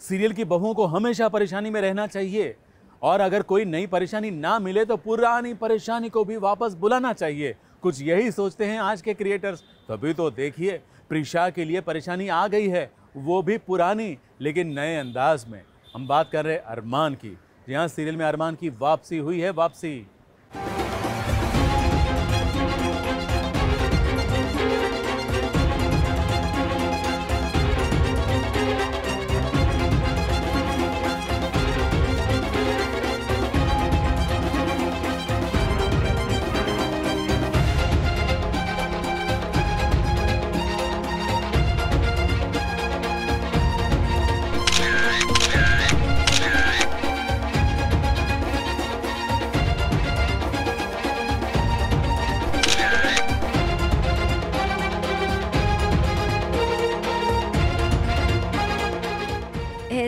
Serial की बहुओं को हमेशा परेशानी में रहना चाहिए। और अगर कोई नई परेशानी ना मिले तो पुरानी परेशानी को भी वापस बुलाना चाहिए। कुछ यही सोचते हैं आज के क्रिएटर्स तभी तो देखिए, प्रिशा के लिए परेशानी आ गई है। वो भी पुरानी, लेकिन नए अंदाज में। हम बात कर रहे हैं अरमान की। यहाँ सीरियल में अरमान की वापसी हुई है, वापसी।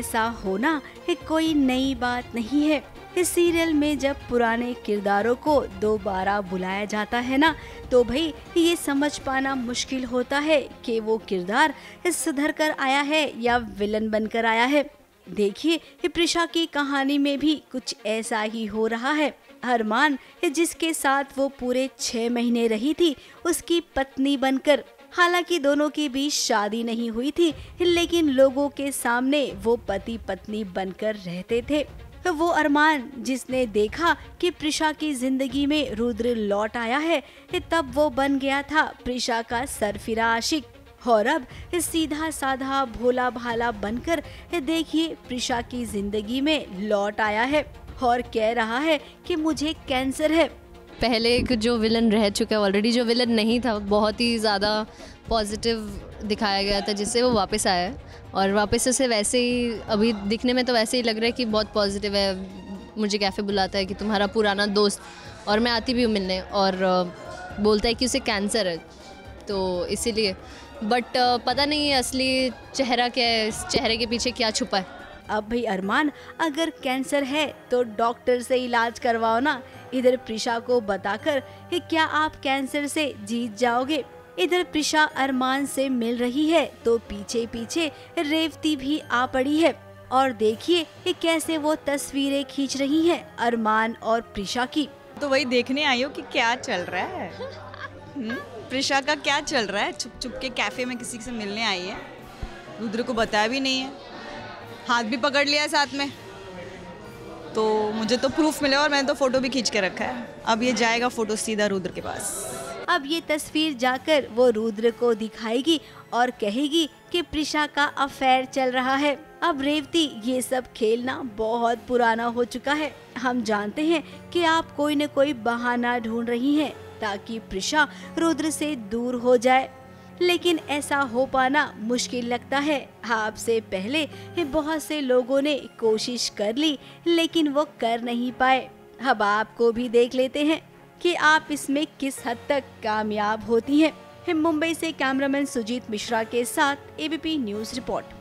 ऐसा होना कोई नई बात नहीं है। इस सीरियल में जब पुराने किरदारों को दोबारा बुलाया जाता है ना तो भाई ये समझ पाना मुश्किल होता है कि वो किरदार सुधर कर आया है या विलन बनकर आया है। देखिए प्रिशा की कहानी में भी कुछ ऐसा ही हो रहा है। अरमान, जिसके साथ वो पूरे छह महीने रही थी, उसकी पत्नी बनकर हालाँकि दोनों के बीच शादी नहीं हुई थी, लेकिन लोगों के सामने वो पति पत्नी बनकर रहते थे। वो अरमान, जिसने देखा कि प्रिशा की ज़िंदगी में रुद्र लौट आया है, तब वो बन गया था प्रिशा का सरफिरा आशिक। और अब सीधा साधा भोला भाला बनकर देखिए प्रिशा की ज़िंदगी में लौट आया है और कह रहा है कि मुझे कैंसर है। पहले एक जो विलन रह चुका है ऑलरेडी जो विलन नहीं था, बहुत ही ज़्यादा पॉजिटिव दिखाया गया था, जिससे वो वापस आया है। और वापस उसे वैसे ही, अभी दिखने में तो वैसे ही लग रहा है कि बहुत पॉजिटिव है। मुझे कैफ़े बुलाता है कि तुम्हारा पुराना दोस्त, और मैं आती भी हूँ मिलने, और बोलता है कि उसे कैंसर है। तो इसीलिए बट पता नहीं असली चेहरा क्या है, इस चेहरे के पीछे क्या छुपा है। अब भाई अरमान, अगर कैंसर है तो डॉक्टर से इलाज करवाओ ना। इधर प्रिशा को बताकर कि क्या आप कैंसर से जीत जाओगे? इधर प्रिशा अरमान से मिल रही है तो पीछे पीछे रेवती भी आ पड़ी है। और देखिए कि कैसे वो तस्वीरें खींच रही हैं अरमान और प्रिशा की। तो वही देखने आई हो कि क्या चल रहा है। हम्म, प्रिशा का क्या चल रहा है? छुप छुप के कैफ़े में किसी से मिलने आई है। रुद्र को बताया भी नहीं है। हाथ भी पकड़ लिया साथ में। तो मुझे तो प्रूफ मिले और मैंने तो फ़ोटो भी खींच के रखा है। अब ये जाएगा फ़ोटो सीधा रुद्र के पास। अब ये तस्वीर जाकर वो रुद्र को दिखाएगी और कहेगी कि प्रिशा का अफेयर चल रहा है। अब रेवती, ये सब खेलना बहुत पुराना हो चुका है। हम जानते हैं कि आप कोई न कोई बहाना ढूंढ रही हैं ताकि प्रिशा रुद्र से दूर हो जाए। लेकिन ऐसा हो पाना मुश्किल लगता है। आपसे पहले बहुत से लोगों ने कोशिश कर ली, लेकिन वो कर नहीं पाए। अब आपको भी देख लेते हैं कि आप इसमें किस हद तक कामयाब होती हैं। मुंबई से कैमरामैन सुजीत मिश्रा के साथ ABP news report